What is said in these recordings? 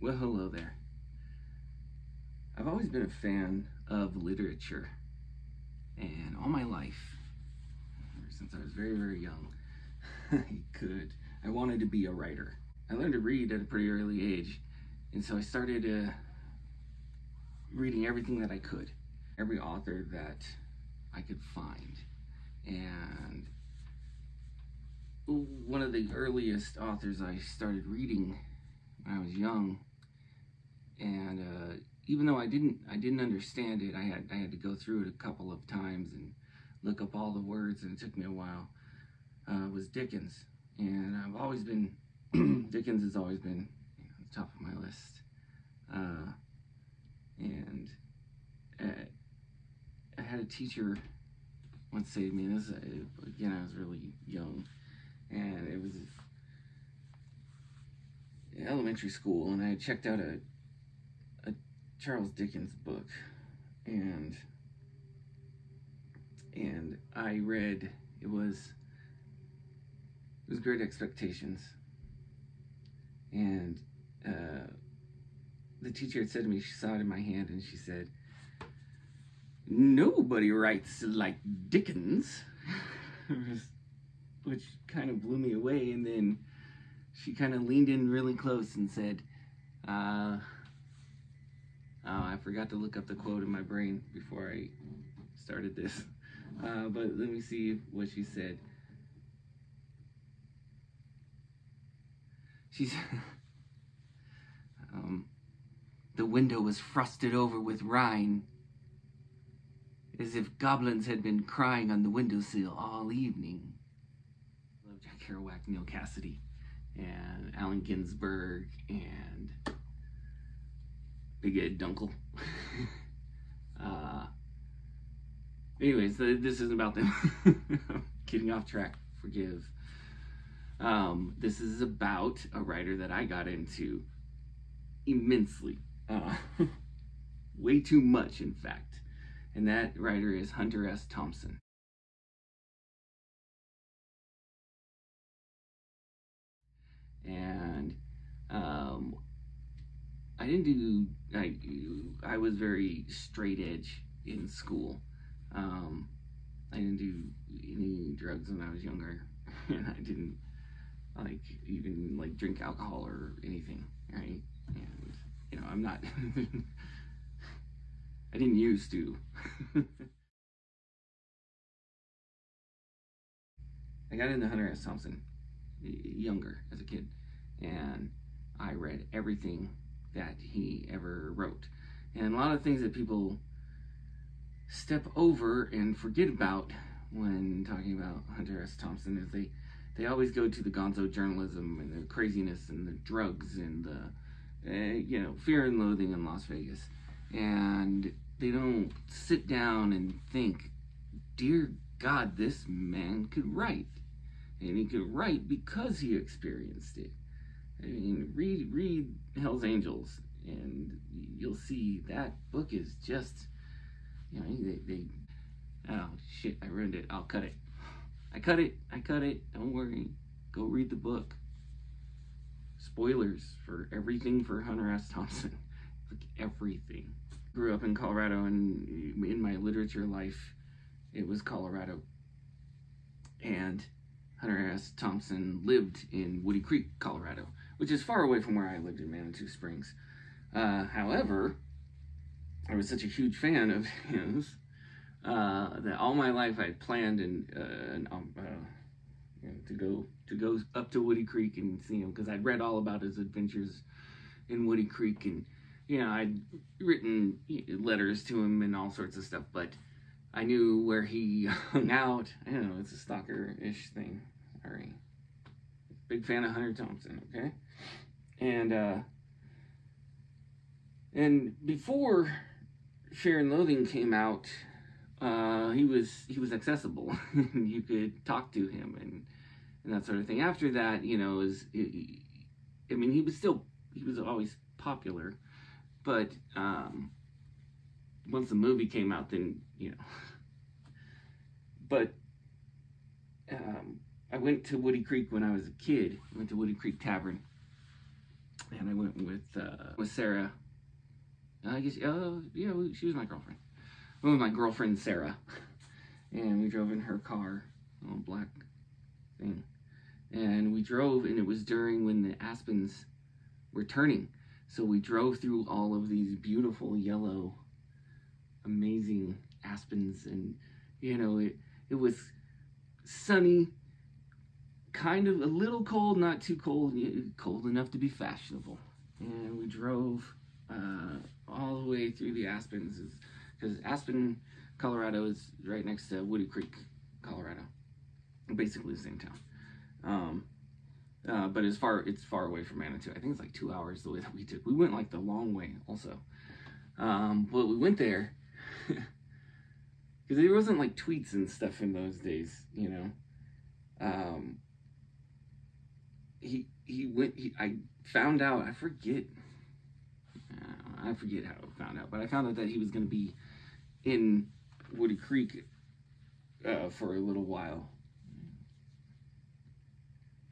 Well, hello there. I've always been a fan of literature, and all my life, since I was very, very young, I could, I wanted to be a writer. I learned to read at a pretty early age, and so I started uh, reading everything that I could, every author that I could find. And one of the earliest authors I started reading when I was young, and uh, even though I didn't I didn't understand it, I had I had to go through it a couple of times and look up all the words, and it took me a while. Uh, was Dickens, and I've always been Dickens has always been you know, the top of my list. Uh, and uh, I had a teacher once say to me, this again, I was really young, and it was elementary school, and I checked out a Charles Dickens book, and and I read it was it was Great Expectations, and uh, the teacher had said to me, she saw it in my hand, and she said, "Nobody writes like Dickens," which kind of blew me away. And then she kind of leaned in really close and said, uh, "Oh, I forgot to look up the quote in my brain before I started this." Uh, but let me see what she said. She's um, the window was frosted over with rime, as if goblins had been crying on the windowsill all evening. I love Jack Kerouac, Neal Cassady, and Allen Ginsberg, and Big Ed Dunkel. uh, anyways, this isn't about them. Getting off track. Forgive. Um, this is about a writer that I got into immensely. Uh, way too much, in fact. And that writer is Hunter S. Thompson. And um, didn't do, I, I was very straight edge in school. Um, I didn't do any drugs when I was younger. and I didn't like even like drink alcohol or anything, right? And you know, I'm not. I didn't used to. I got into Hunter S. Thompson younger as a kid, and I read everything that he ever wrote. And a lot of things that people step over and forget about when talking about Hunter S. Thompson is they they always go to the gonzo journalism and the craziness and the drugs and the, uh, you know, fear and loathing in Las Vegas. And they don't sit down and think, dear God, this man could write. And he could write because he experienced it. I mean, read, read Hell's Angels and you'll see that book is just, you know, they, they oh shit, I ruined it. I'll cut it. I cut it. I cut it. Don't worry. Go read the book. Spoilers for everything for Hunter S. Thompson. like everything. Grew up in Colorado and in my literature life, it was Colorado. And Hunter S. Thompson lived in Woody Creek, Colorado, which is far away from where I lived in Manitou Springs. Uh, however, I was such a huge fan of his uh, that all my life I had planned and, uh, um, uh, you know, to go to go up to Woody Creek and see him because I'd read all about his adventures in Woody Creek and you know I'd written letters to him and all sorts of stuff, but I knew where he hung out. I don't know it's a stalker-ish thing. Sorry, big fan of Hunter Thompson. Okay, and uh, and before Fear and Loathing came out, uh, he was he was accessible. you could talk to him and and that sort of thing. After that, you know, is I mean, he was still he was always popular, but um, once the movie came out, then you know. But um, I went to Woody Creek when I was a kid. I went to Woody Creek Tavern, and I went with uh, with Sarah. I guess uh, yeah, she was my girlfriend. I went with my girlfriend Sarah, and we drove in her car, a little black thing, and we drove, and it was during when the aspens were turning, so we drove through all of these beautiful yellow, amazing aspens, and you know it it was sunny kind of a little cold, not too cold, cold enough to be fashionable. And we drove uh, all the way through the Aspens, because Aspen, Colorado is right next to Woody Creek, Colorado, basically the same town. Um, uh, but it's far it's far away from Manitou. I think it's like two hours the way that we took. We went like the long way also. Um, but we went there because there wasn't like tweets and stuff in those days, you know. Um, he he went. He, I found out. I forget. I forget how I found out, but I found out that he was going to be in Woody Creek uh, for a little while.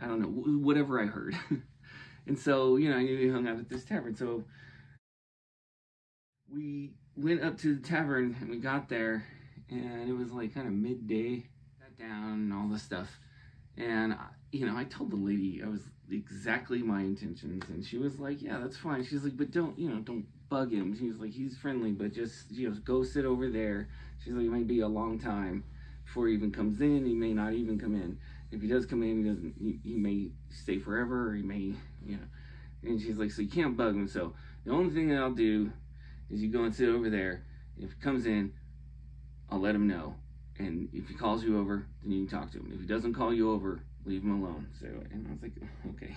I don't know, whatever I heard. and so, you know, I knew he hung out at this tavern. So we went up to the tavern and we got there and it was like kind of midday. Sat down and all the stuff. And, uh, you know, I told the lady I was exactly my intentions. And she was like, yeah, that's fine. She's like, but don't, you know, don't bug him. She's like, he's friendly, but just, you know, go sit over there. She's like, it might be a long time before he even comes in. He may not even come in. If he does come in, he doesn't, he, he may stay forever or he may, you know. And she's like, so you can't bug him. So the only thing that I'll do is you go and sit over there. If he comes in, I'll let him know. And if he calls you over, then you can talk to him. If he doesn't call you over, leave him alone. So, and I was like, okay.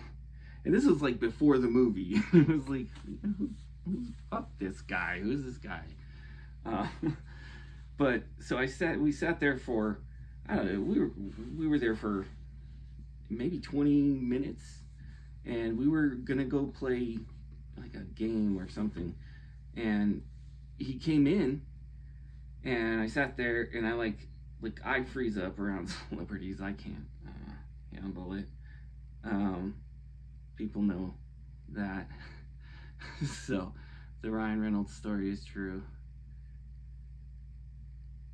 And this was like before the movie. it was like, who, fuck this guy? Who's this guy? Uh, but so I sat. We sat there for, I don't know. We were we were there for maybe 20 minutes, and we were gonna go play like a game or something. And he came in, and I sat there, and I like like I freeze up around celebrities. I can't uh, handle it. Um, people know that. so the Ryan Reynolds story is true.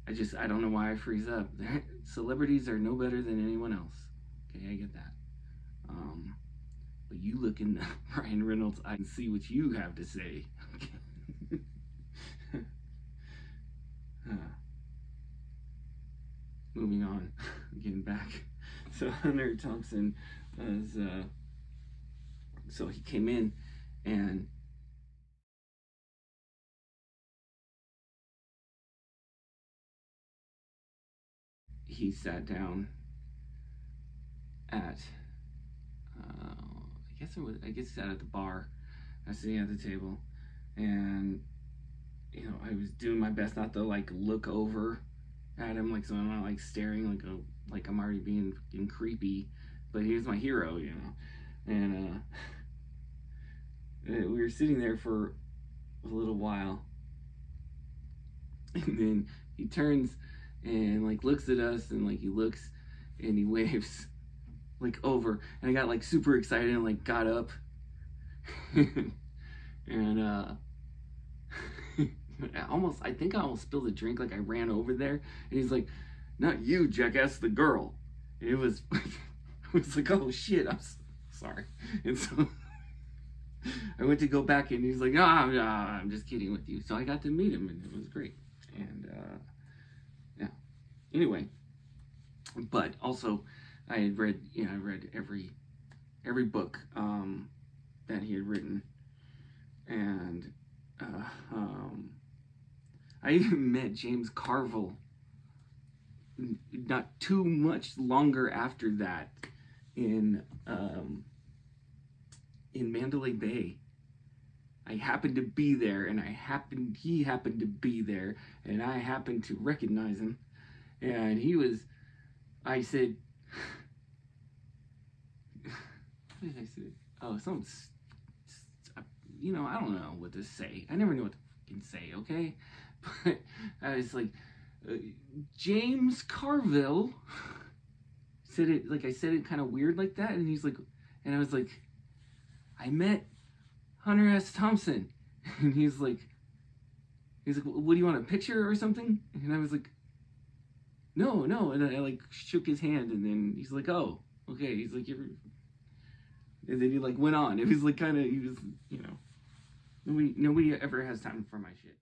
I just I don't know why I freeze up. Celebrities are no better than anyone else. Okay, I get that. Um, but you look in Ryan Reynolds' I can see what you have to say. uh moving on, getting back. So Hunter Thompson was, uh, so he came in and he sat down at, uh, I guess it was, I guess he sat at the bar. I was sitting at the table and, you know, I was doing my best not to like look over at him like so I'm not like staring like a like I'm already being, being creepy, but he was my hero, you know. And uh, we were sitting there for a little while, and then he turns and like looks at us and like he looks and he waves like over, and I got like super excited and like got up, and uh. I almost, I think I almost spilled a drink. Like I ran over there, and he's like, "Not you, jackass, the girl." it was, it was like, "Oh shit, I'm sorry." And so I went to go back, and he's like, "Ah, no, I'm just kidding with you." So I got to meet him, and it was great. And uh, yeah. Anyway, but also, I had read, you know, I read every every book um, that he had written, and uh, um, I even met James Carville not too much longer after that in um, in Mandalay Bay. I happened to be there, and I happened he happened to be there, and I happened to recognize him, and he was. I said, "What did I say?" Oh, some. You know, I don't know what to say. I never know what to say. Okay, but I was like, uh, James Carville said it like I said it kind of weird like that, and he's like, and I was like, I met Hunter S. Thompson. And he's like, he's like, what do you want, a picture or something? And I was like, no, no. And I like shook his hand and then he's like, oh, okay. He's like, you're, and then he like went on. It was like kind of, he was, you know, nobody, nobody ever has time for my shit.